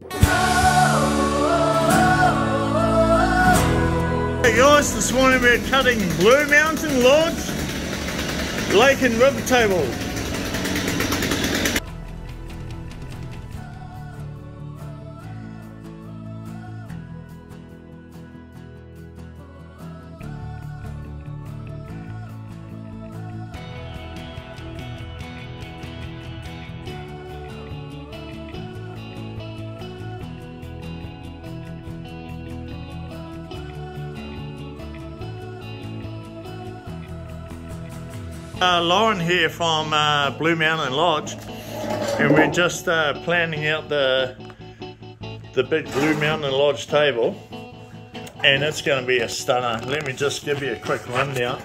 Hey guys, this morning we're cutting Blue Mountain Lodge Lake and River Table. Uh, Lauren here from uh, Blue Mountain Lodge and we're just uh, planning out the the big Blue Mountain Lodge table and it's going to be a stunner. Let me just give you a quick rundown.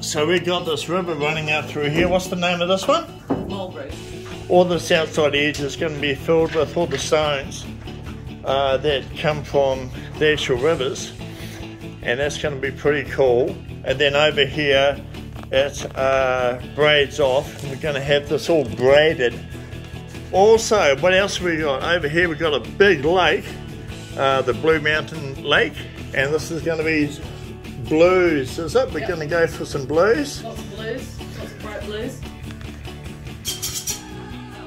So we got this river running out through here. What's the name of this one? Mulberry. All this outside edge is going to be filled with all the stones uh, that come from the actual rivers and that's going to be pretty cool. And then over here it uh, braids off. We're going to have this all braided. Also, what else we got? Over here we've got a big lake, uh, the Blue Mountain Lake, and this is going to be blues, is it? We're Yep. going to go for some blues. Lots of blues, lots of bright blues.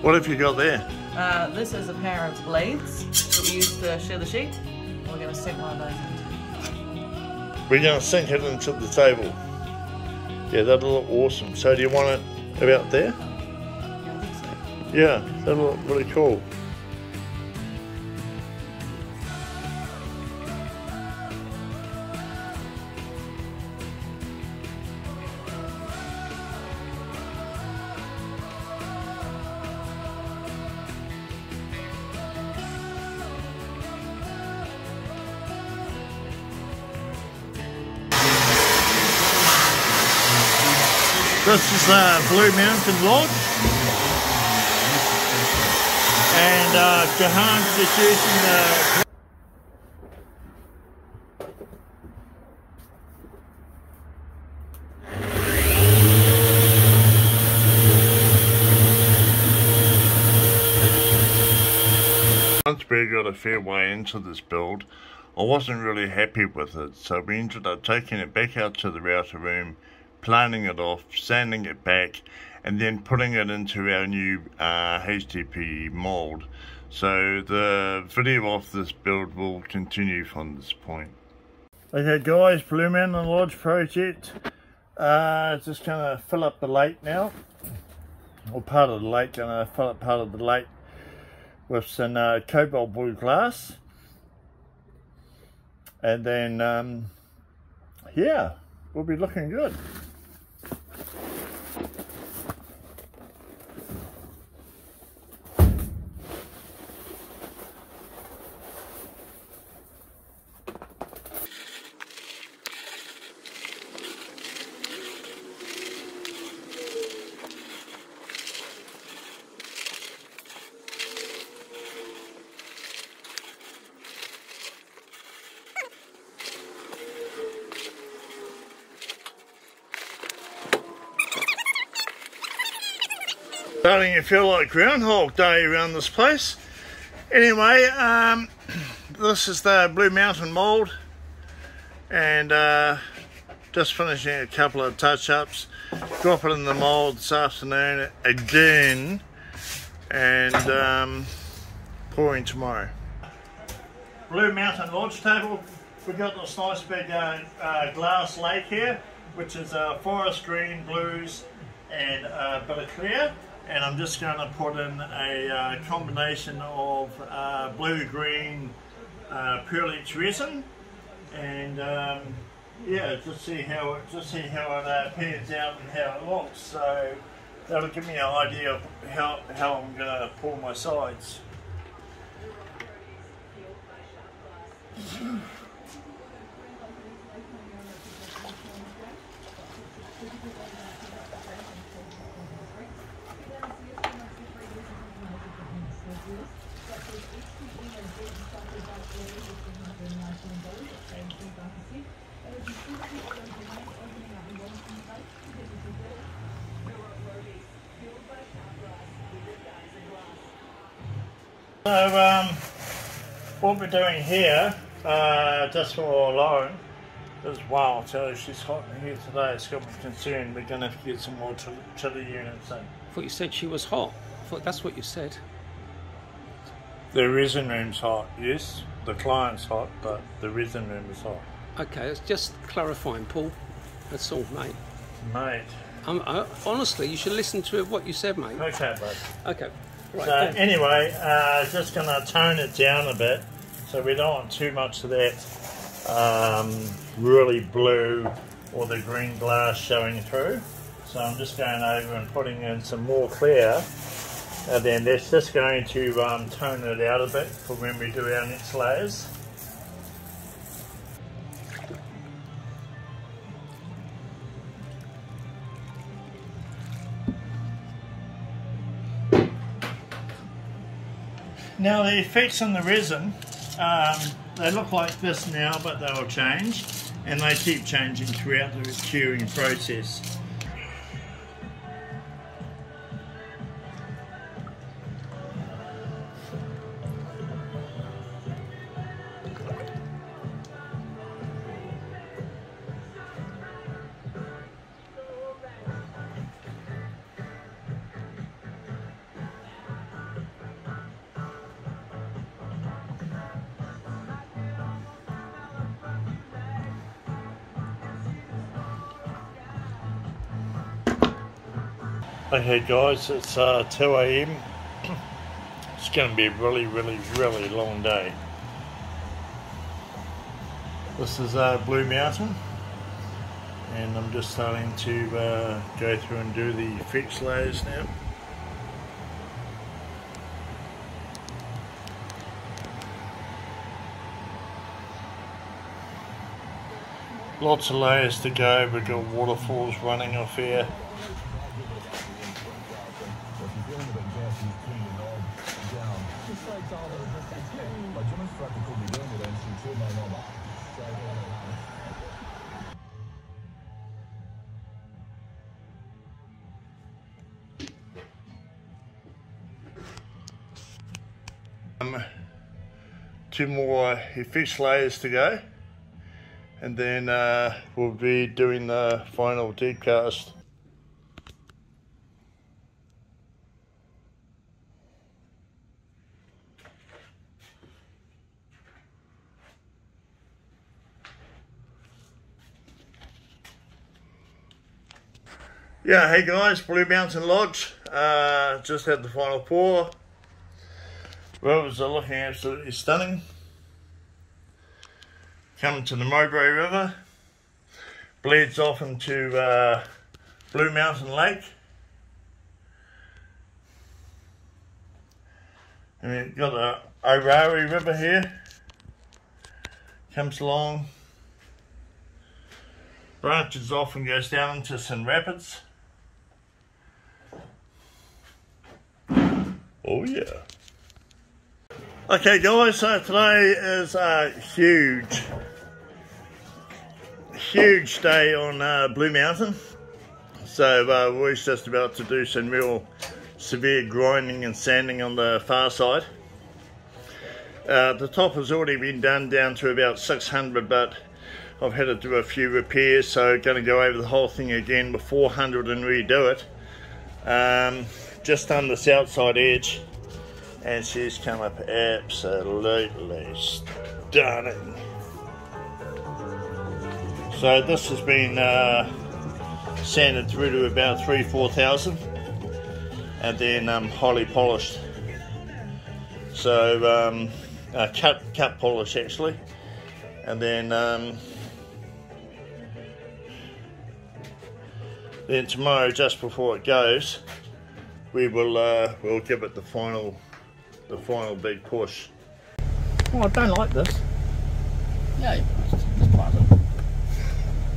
What have you got there? Uh, this is a pair of blades that we use to shear the sheep. We're going to sink one of those into. We're going to sink it into the table. Yeah, that'll look awesome. So do you want it about there? Yeah, so. Yeah, that'll look really cool. This is uh, Blue Mountain Lodge. And uh, Jahan's just using the Once we got a fair way into this build, I wasn't really happy with it, so we ended up taking it back out to the router room, planing it off, sanding it back, and then putting it into our new uh, mold. So the video of this build will continue from this point. Okay guys, Blue Mountain Lodge project. Uh, just gonna fill up the lake now, or part of the lake, gonna fill up part of the lake with some uh, cobalt blue glass and then um, yeah we'll be looking good starting to feel like Groundhog Day around this place. Anyway, um, this is the Blue Mountain mold, and uh, just finishing a couple of touch-ups. Drop it in the mold this afternoon again, and um, pouring tomorrow. Blue Mountain Lodge table. We've got this nice big uh, uh, glass lake here, which is uh, forest green, blues, and a bit of clear. And I'm just going to put in a uh, combination of uh, blue-green uh, pearlite resin, and um, yeah, just see how it just see how it uh, pans out and how it looks. So that'll give me an idea of how how I'm going to pour my sides. So um, what we're doing here, uh, just for Lauren, is wow, I'll tell you, she's hot in here today. It's got me concerned. We're going to have to get some more chili, chili units in. I thought you said she was hot. I thought that's what you said. The resin room's hot, yes. The client's hot, but the resin room is hot. Okay, it's just clarifying, Paul. That's all, mate. Mate. Um, I, honestly, you should listen to what you said, mate. Okay, bud. Okay. Right. So anyway, uh, just going to tone it down a bit. So we don't want too much of that um, really blue or the green glass showing through. So I'm just going over and putting in some more clear. And then that's just going to um, tone it out a bit for when we do our next layers. Now the effects on the resin, um, they look like this now, but they will change, and they keep changing throughout the curing process. Okay guys, it's uh, 2 a.m. It's going to be a really, really, really long day. This is uh, Blue Mountain and I'm just starting to uh, go through and do the effects layers now. Lots of layers to go, we've got waterfalls running off here. Um, two more fish layers to go and then uh, we'll be doing the final deep cast. Yeah, hey guys, Blue Mountain Lodge. Uh, just had the final pour. Rivers are looking absolutely stunning. Coming to the Mowbray River. Bleeds off into uh, Blue Mountain Lake. And we've got the Orari River here. Comes along. Branches off and goes down into St. Rapids. Oh yeah. Okay guys, so today is a huge, huge day on uh, Blue Mountain. So uh, we're just about to do some real severe grinding and sanding on the far side. Uh, the top has already been done down to about 600 but I've had to do a few repairs so going to go over the whole thing again with 400 and redo it. Um, just on this outside edge and she's come up absolutely stunning. So this has been uh, sanded through to about three, four thousand, and then um, highly polished. So um, uh, cut cut polish actually, and then um, then tomorrow just before it goes, we will uh, we'll give it the final the final big push. Oh, I don't like this. Yeah, just, just plant it.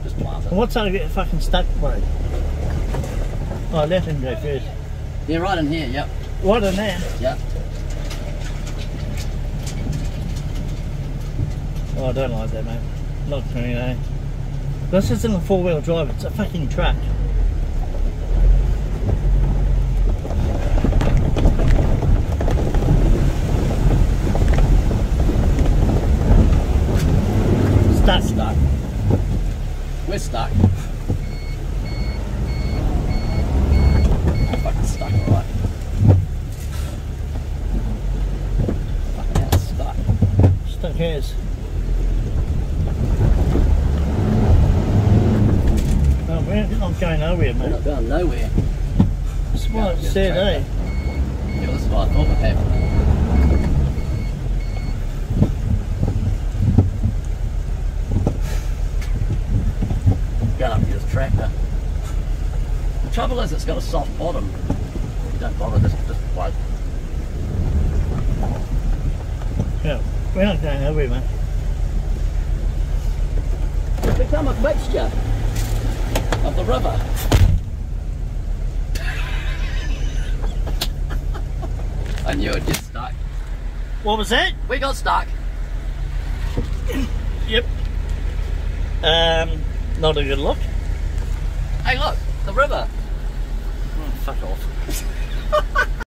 Just plant it. What's that get fucking stuck, bro? Oh, let him go first. Yeah, right in here, yep. Right in there. Yep. Oh, I don't like that, mate. Not for me, eh? This isn't a four-wheel drive, it's a fucking truck. No, we're not going nowhere, We're mate. not going nowhere. That's what I Yeah, said, eh? Yeah, this is what I thought would happen. Going up to this tractor. The trouble is, it's got a soft bottom. You don't bother this this bloke. Yeah, we're not going nowhere, mate. It's become a mixture of the river. I knew it'd get stuck. What was that? We got stuck. Yep. Um, not a good look. Hey, look, the river. Oh, fuck off.